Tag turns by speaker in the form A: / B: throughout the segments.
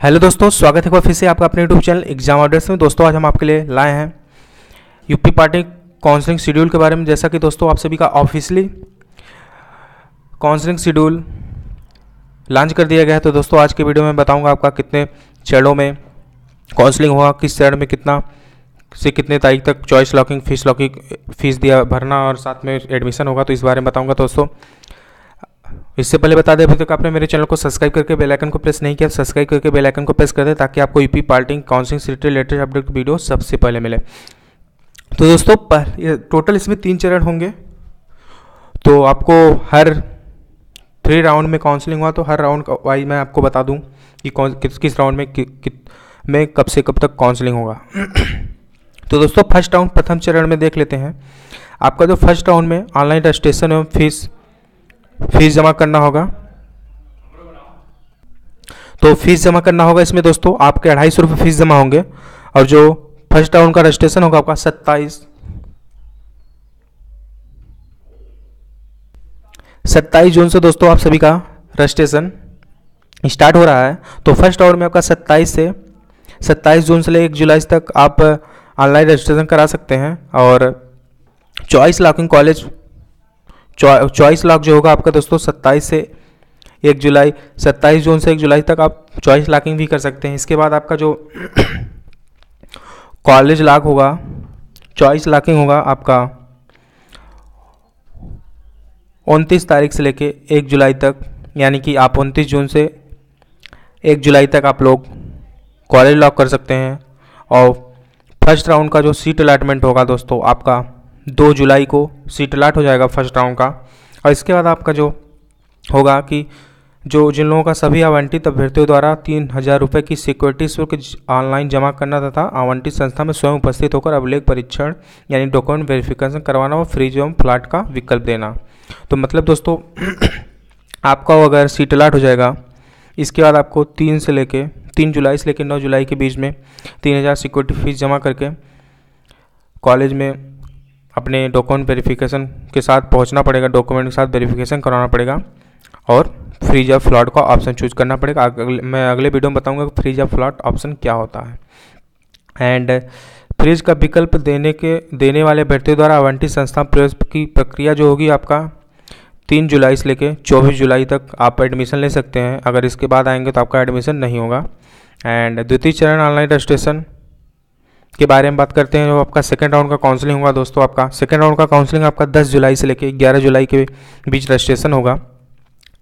A: Hello दोस्तों, स्वागत है फिर से आपका अपने यूट्यूब चैनल एग्ज़ाम ऑर्डर्स में। दोस्तों, आज हम आपके लिए लाए हैं यूपी पार्टी काउंसलिंग शेड्यूल के बारे में। जैसा कि दोस्तों, आप सभी का ऑफिशियली काउंसलिंग शेड्यूल लॉन्च कर दिया गया है। तो दोस्तों, आज के वीडियो में बताऊँगा आपका कितने चरणों में काउंसलिंग होगा किस चरण में कितना से कितने तारीख तक choice locking fees locking fees दिया, भरना और साथ में एडमिशन होगा। तो इस बारे में बताऊँगा दोस्तों। इससे पहले बता दें अभी तक आपने मेरे चैनल को सब्सक्राइब करके बेल आइकन को प्रेस नहीं किया सब्सक्राइब करके बेल आइकन को प्रेस कर दें ताकि आपको यूपी पार्टिंग काउंसिलिंग से रिलेटेड अपडेट वीडियो सबसे पहले मिले। तो दोस्तों पर टोटल इसमें तीन चरण होंगे। तो आपको हर थ्री राउंड में काउंसलिंग हुआ तो हर राउंड वाइज मैं आपको बता दूँ कि कौन किस किस राउंड में कि, कि, में कब से कब तक काउंसलिंग होगा। तो दोस्तों फ़र्स्ट राउंड प्रथम चरण में देख लेते हैं। आपका जो फ़र्स्ट राउंड में ऑनलाइन रजिस्ट्रेशन एवं फ़ीस फ़ीस जमा करना होगा। तो फ़ीस जमा करना होगा इसमें दोस्तों, आपके अढ़ाई सौ रुपये फ़ीस जमा होंगे और जो फ़र्स्ट राउंड का रजिस्ट्रेशन होगा आपका सत्ताईस। सत्ताईस जून से दोस्तों आप सभी का रजिस्ट्रेशन स्टार्ट हो रहा है। तो फ़र्स्ट राउंड में आपका सत्ताईस से सत्ताईस जून से ले एक जुलाई तक आप ऑनलाइन रजिस्ट्रेशन करा सकते हैं और choice locking college choice lock जो होगा आपका दोस्तों सत्ताईस से एक जुलाई, सत्ताईस जून से एक जुलाई तक आप चॉइस लॉकिंग भी कर सकते हैं। इसके बाद आपका जो कॉलेज लॉक होगा चॉइस लॉकिंग होगा आपका उनतीस तारीख से लेके एक जुलाई तक, यानी कि आप उनतीस जून से एक जुलाई तक आप लोग कॉलेज लॉक कर सकते हैं। और फ़र्स्ट राउंड का जो सीट अलाटमेंट होगा दोस्तों आपका दो जुलाई को सीट अलाट हो जाएगा फ़र्स्ट राउंड का। और इसके बाद आपका जो होगा कि जो जिन लोगों का सभी आवंटित अभ्यर्थियों द्वारा तीन हज़ार रुपये की सिक्योरिटी शुल्क ऑनलाइन जमा करना तथा आवंटित संस्था में स्वयं उपस्थित होकर अभिलेख परीक्षण यानी डॉक्यूमेंट वेरिफिकेशन करवाना और फ्रीज एवं फ्लैट का विकल्प देना। तो मतलब दोस्तों, आपका अगर सीट अलाट हो जाएगा, इसके बाद आपको तीन से लेके, तीन जुलाई से लेकर नौ जुलाई के बीच में तीन हज़ार सिक्योरिटी फ़ीस जमा करके कॉलेज में अपने डॉक्यूमेंट वेरिफिकेशन के साथ पहुँचना पड़ेगा डॉक्यूमेंट के साथ वेरिफिकेशन कराना पड़ेगा और फ्रीज ऑफ़ फ्लॉट का ऑप्शन चूज़ करना पड़ेगा। अगले, मैं अगले वीडियो में बताऊँगा कि फ्रीज ऑफ़ फ्लॉट ऑप्शन क्या होता है। एंड फ्रीज का विकल्प देने के देने वाले अभ्यर्थियों द्वारा आवंटित संस्था प्रवेश की प्रक्रिया जो होगी आपका तीन जुलाई से लेकर चौबीस जुलाई तक आप एडमिशन ले सकते हैं। अगर इसके बाद आएँगे तो आपका एडमिशन नहीं होगा। एंड द्वितीय चरण ऑनलाइन रजिस्ट्रेशन के बारे में बात करते हैं। जो आपका सेकेंड राउंड का काउंसलिंग होगा दोस्तों आपका। सेकेंड राउंड का काउंसलिंग आपका 10 जुलाई से लेकर 11 जुलाई के बीच रजिस्ट्रेशन होगा।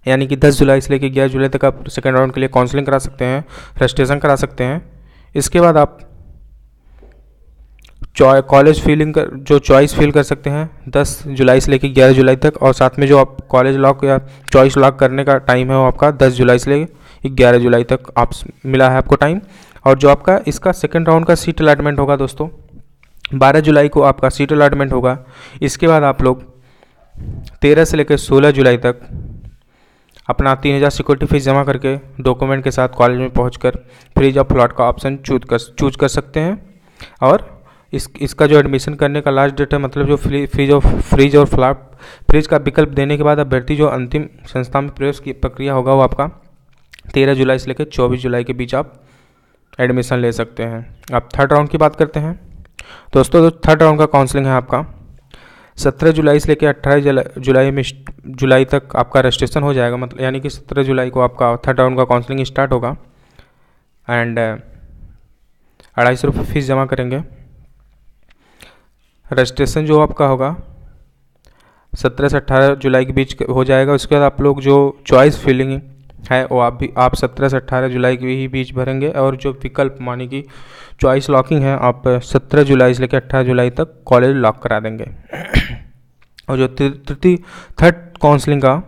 A: यानी कि 10 जुलाई से लेकर 11 जुलाई तक आप सेकेंड राउंड के लिए काउंसलिंग करा सकते हैं रजिस्ट्रेशन करा सकते हैं। इसके बाद आप कॉलेज फीलिंग कर, जो चॉइस फिल कर सकते हैं 10 जुलाई से लेकर 11 जुलाई तक। और साथ में जो आप कॉलेज लॉक या चॉइस लॉक करने का टाइम है वो आपका 10 जुलाई से लेकर 11 जुलाई तक आप मिला है आपको टाइम और जो आपका इसका सेकेंड राउंड का सीट अलाटमेंट होगा दोस्तों 12 जुलाई को आपका सीट अलाटमेंट होगा। इसके बाद आप लोग 13 से लेकर 16 जुलाई तक अपना तीन हज़ार सिक्योरिटी फ़ीस जमा करके डॉक्यूमेंट के साथ कॉलेज में पहुंचकर फ्रीज ऑफ़ प्लॉट का ऑप्शन चूज़ कर चूज़ कर सकते हैं। और इस, इसका जो एडमिशन करने का लास्ट डेट है मतलब जो फ्री फ्रीज ऑफ़ फ्रीज और फ्लैट फ्रीज का विकल्प देने के बाद अभ्यर्थी जो अंतिम संस्था में प्रवेश की प्रक्रिया होगा वो आपका तेरह जुलाई से लेकर चौबीस जुलाई के बीच आप एडमिशन ले सकते हैं। अब थर्ड राउंड की बात करते हैं। दोस्तों जो थर्ड राउंड का काउंसलिंग है आपका। सत्रह जुलाई से लेकर अट्ठाईस जुलाई में जुलाई तक आपका रजिस्ट्रेशन हो जाएगा। मतलब यानी कि सत्रह जुलाई को आपका थर्ड राउंड का काउंसलिंग स्टार्ट होगा। एंड अढ़ाई सौ रुपये फ़ीस जमा करेंगे। रजिस्ट्रेशन जो आपका होगा, सत्रह से अट्ठारह जुलाई के बीच हो जाएगा। उसके बाद आप लोग जो चॉइस फिलिंग है, वो आप भी, आप सत्रह से अट्ठारह जुलाई के ही बीच भरेंगे और जो विकल्प मानी कि चॉइस लॉकिंग है, आप सत्रह जुलाई से लेकर अट्ठारह जुलाई तक कॉलेज लॉक करा देंगे। और जो तृतीय थर्ड काउंसलिंग का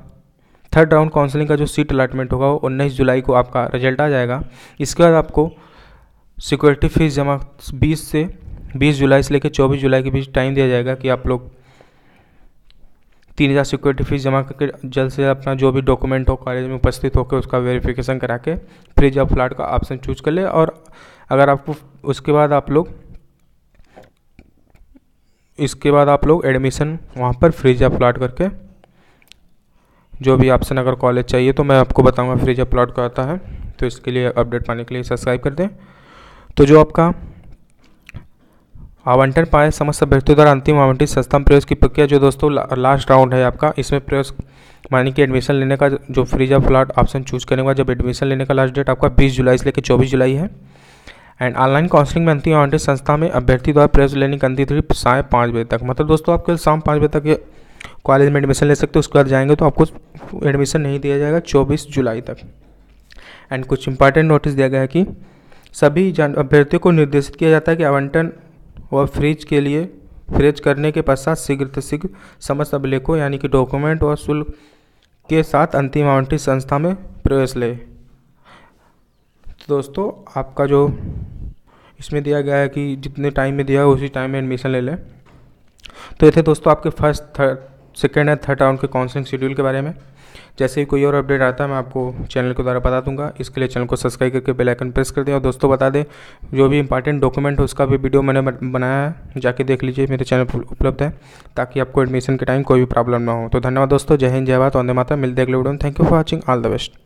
A: थर्ड राउंड काउंसलिंग का जो सीट अलाटमेंट होगा, वो उन्नीस जुलाई को आपका रिज़ल्ट आ जाएगा। इसके बाद आपको सिक्योरिटी फ़ीस जमा बीस से, बीस जुलाई से लेकर चौबीस जुलाई के बीच टाइम दिया जाएगा कि आप लोग तीन हज़ार सिक्योरिटी फ़ीस जमा करके जल्द से अपना जो भी डॉक्यूमेंट हो कॉलेज में उपस्थित होकर उसका वेरिफिकेशन करा के फ्रिज ऑफ़ फ्लैट का ऑप्शन चूज़ कर ले और अगर आपको उसके बाद आप लोग, इसके बाद आप लोग एडमिशन वहाँ पर फ्रिज ऑफ़ प्लाट करके जो भी ऑप्शन अगर कॉलेज चाहिए तो मैं आपको बताऊँगा फ्रिज ऑफ़ प्लाट का आता है। तो इसके लिए अपडेट पाने के लिए सब्सक्राइब कर दें। तो जो आपका आवंटन पाए समस्त अभ्यर्थियों द्वारा अंतिम आवंटित संस्थान प्रवेश की प्रक्रिया जो दोस्तों ला, लास्ट राउंड है आपका इसमें प्रवेश मानी कि एडमिशन लेने का जो freeze of float option choose करने के बाद जब एडमिशन लेने का लास्ट डेट आपका 20 जुलाई से लेकर 24 जुलाई है। एंड ऑनलाइन काउंसलिंग में अंतिम आवंटित संस्था में अभ्यर्थी द्वारा प्रवेश लेने की अंतिम तिथि साय पाँच बजे तक। मतलब दोस्तों आप कल शाम पाँच बजे तक कॉलेज में एडमिशन ले सकते हो उसके बाद जाएँगे तो आपको एडमिशन नहीं दिया जाएगा चौबीस जुलाई तक। एंड कुछ इंपॉर्टेंट नोटिस दिया गया है कि सभी अभ्यर्थियों को निर्देशित किया जाता है कि आवंटन व फ्रिज के लिए, फ्रिज करने के पश्चात शीघ्र शीघ्र समस्त अभिलेखों, यानी कि डॉक्यूमेंट और शुल्क के साथ अंतिम आवंटित संस्था में प्रवेश ले। तो दोस्तों, आपका जो इसमें दिया गया है कि जितने टाइम में दिया है, उसी टाइम में एडमिशन ले लें। तो ये थे दोस्तों आपके first third second and third round के काउंसलिंग शेड्यूल के बारे में। जैसे ही कोई और अपडेट आता है, मैं आपको चैनल के द्वारा बता दूँगा। इसके लिए चैनल को सब्सक्राइब करके बेल आइकन प्रेस कर दें और दोस्तों बता दें, जो भी इंपॉर्टेंट डॉक्यूमेंट है, उसका भी वीडियो मैंने बनाया है, जाके देख लीजिए, मेरे चैनल पर उपलब्ध है, ताकि आपको एडमिशन के टाइम कोई भी प्रॉब्लम ना हो। तो धन्यवाद दोस्तों, जय हिंद, जय भारत, वंदे माता मिलते अगले वीडियो में। Thank you for watching all the best